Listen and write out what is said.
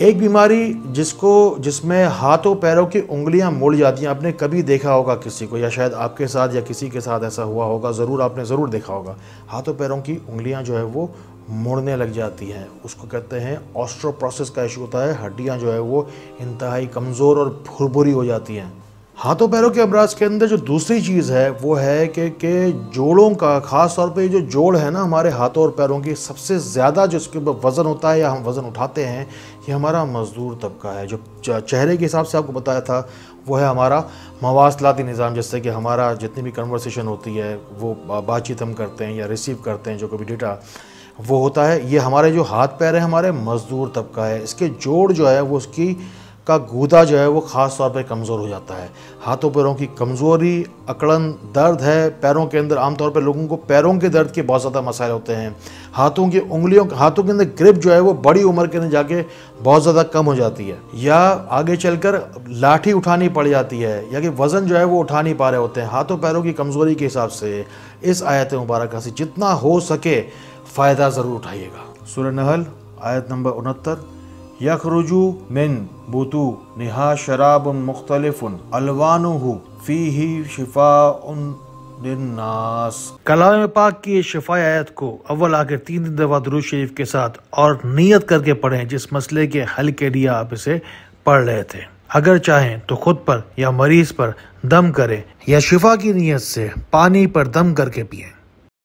एक बीमारी जिसको, जिसमें हाथों, पैरों की उंगलियाँ मुड़ जाती हैं, आपने कभी देखा होगा किसी को, या शायद आपके साथ या किसी के साथ ऐसा हुआ होगा, ज़रूर आपने ज़रूर देखा होगा। हाथों, पैरों की उंगलियाँ जो है वो मुड़ने लग जाती हैं। उसको कहते हैं ऑस्ट्रोप्रोसेस का इशू होता है, हड्डियाँ जो है वो इंतहाई कमज़ोर और भुरभुरी हो जाती हैं। हाथों पैरों के अमराज के अंदर जो दूसरी चीज़ है, वो है कि कि जोड़ों का, ख़ास तौर पे जो जोड़ है ना हमारे हाथों और पैरों की, सबसे ज़्यादा जो उसके ऊपर वज़न होता है या हम वज़न उठाते हैं, ये हमारा मज़दूर तबका है। जो चेहरे के हिसाब से आपको बताया था, वो है हमारा मवासलाती निज़ाम जैसे कि हमारा जितनी भी कन्वर्सेशन होती है, वो बातचीत हम करते हैं या रिसीव करते हैं जो कभी डेटा वो होता है। ये हमारे जो हाथ पैर हैं, हमारे मज़दूर तबका है। इसके जोड़ जो है, वो उसकी का गूदा जो है वो ख़ास तौर पे कमज़ोर हो जाता है। हाथों पैरों की कमज़ोरी, अकड़न, दर्द है। पैरों के अंदर आमतौर पर लोगों को पैरों के दर्द के बहुत ज़्यादा मसाइल होते हैं। हाथों की उंगलियों, हाथों के अंदर ग्रिप जो है वो बड़ी उम्र के अंदर जाके बहुत ज़्यादा कम हो जाती है। या आगे चलकर लाठी उठानी पड़ जाती है, या कि वज़न जो है वो उठा नहीं पा रहे होते हैं। हाथों पैरों की कमज़ोरी के हिसाब से इस आयत मुबारक से जितना हो सके फ़ायदा ज़रूर उठाइएगा। सुर नहल, आयत नंबर उनहत्तर। यखरुजु मिन बुतू निहा शराब मुख्तलिफ़ अलवानु फ़ी ही शिफा नास कलाम पाक की शिफा आयत को अव्वल आकर तीन दिन दफ़ा दरूज शरीफ के साथ और नियत करके पढ़ें, जिस मसले के हल के लिए आप इसे पढ़ रहे थे। अगर चाहें तो खुद पर या मरीज़ पर दम करें या शिफा की नीयत से पानी पर दम करके पिए।